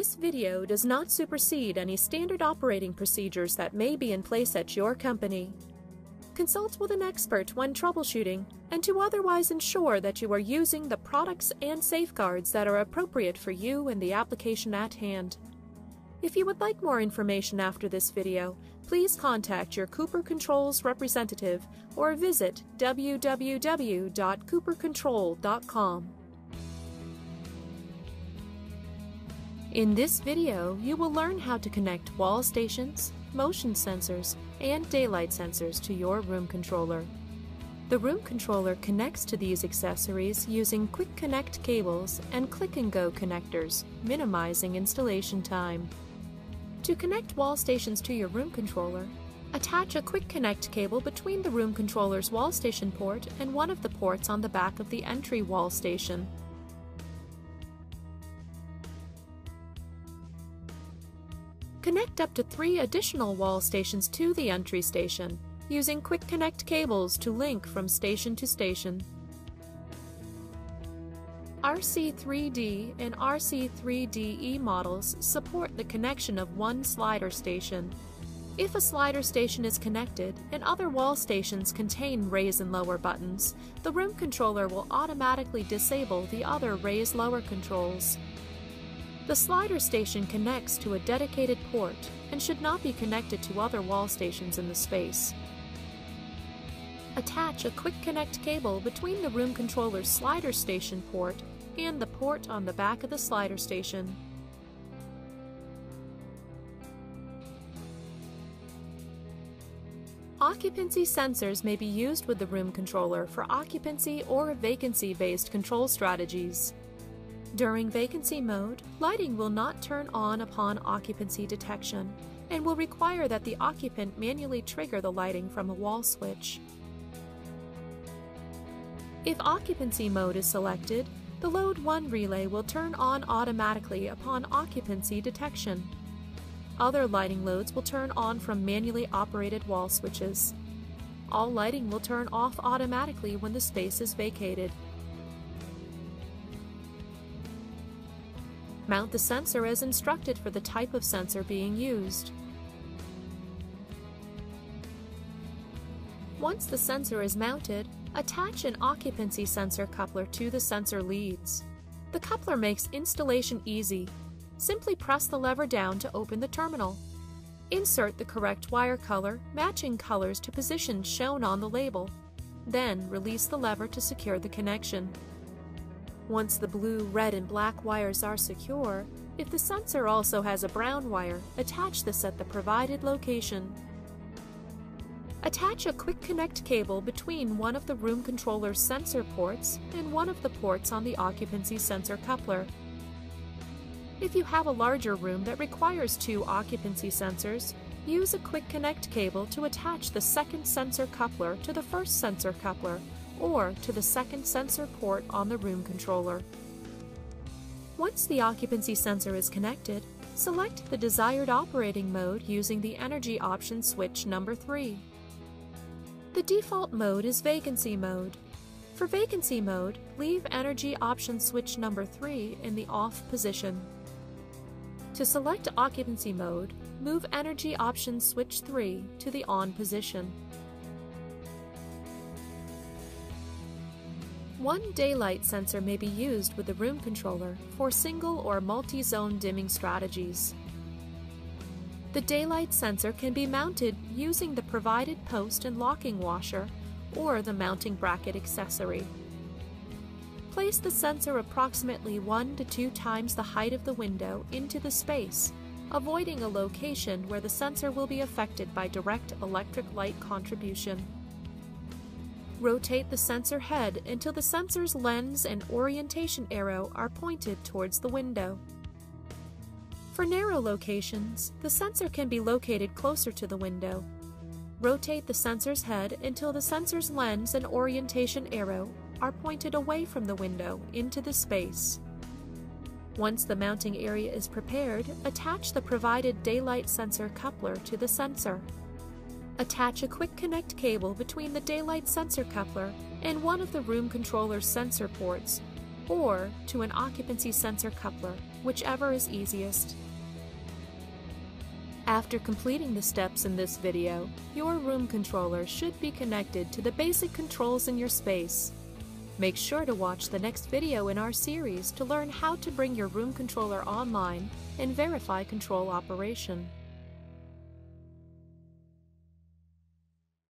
This video does not supersede any standard operating procedures that may be in place at your company. Consult with an expert when troubleshooting and to otherwise ensure that you are using the products and safeguards that are appropriate for you and the application at hand. If you would like more information after this video, please contact your Cooper Controls representative or visit www.coopercontrol.com. In this video, you will learn how to connect wall stations, motion sensors, and daylight sensors to your room controller. The room controller connects to these accessories using Quick Connect cables and Click and Go connectors, minimizing installation time. To connect wall stations to your room controller, attach a Quick Connect cable between the room controller's wall station port and one of the ports on the back of the entry wall station. Connect up to three additional wall stations to the entry station, using Quick Connect cables to link from station to station. RC3D and RC3DE models support the connection of one slider station. If a slider station is connected and other wall stations contain raise and lower buttons, the room controller will automatically disable the other raise lower controls. The slider station connects to a dedicated port and should not be connected to other wall stations in the space. Attach a Quick Connect cable between the room controller's slider station port and the port on the back of the slider station. Occupancy sensors may be used with the room controller for occupancy or vacancy based control strategies. During vacancy mode, lighting will not turn on upon occupancy detection and will require that the occupant manually trigger the lighting from a wall switch. If occupancy mode is selected, the load 1 relay will turn on automatically upon occupancy detection. Other lighting loads will turn on from manually operated wall switches. All lighting will turn off automatically when the space is vacated. Mount the sensor as instructed for the type of sensor being used. Once the sensor is mounted, attach an occupancy sensor coupler to the sensor leads. The coupler makes installation easy. Simply press the lever down to open the terminal. Insert the correct wire color, matching colors to positions shown on the label. Then release the lever to secure the connection. Once the blue, red, and black wires are secure, if the sensor also has a brown wire, attach this at the provided location. Attach a Quick Connect cable between one of the room controller's sensor ports and one of the ports on the occupancy sensor coupler. If you have a larger room that requires two occupancy sensors, use a Quick Connect cable to attach the second sensor coupler to the first sensor coupler or to the second sensor port on the room controller. Once the occupancy sensor is connected, select the desired operating mode using the energy option switch number 3. The default mode is vacancy mode. For vacancy mode, leave energy option switch number 3 in the off position. To select occupancy mode, move energy option switch 3 to the on position. One daylight sensor may be used with the room controller for single or multi-zone dimming strategies. The daylight sensor can be mounted using the provided post and locking washer or the mounting bracket accessory. Place the sensor approximately 1 to 2 times the height of the window into the space, avoiding a location where the sensor will be affected by direct electric light contribution. Rotate the sensor head until the sensor's lens and orientation arrow are pointed towards the window. For narrow locations, the sensor can be located closer to the window. Rotate the sensor's head until the sensor's lens and orientation arrow are pointed away from the window into the space. Once the mounting area is prepared, attach the provided daylight sensor coupler to the sensor. Attach a quick connect cable between the daylight sensor coupler and one of the room controller's sensor ports, or to an occupancy sensor coupler, whichever is easiest. After completing the steps in this video, your room controller should be connected to the basic controls in your space. Make sure to watch the next video in our series to learn how to bring your room controller online and verify control operation.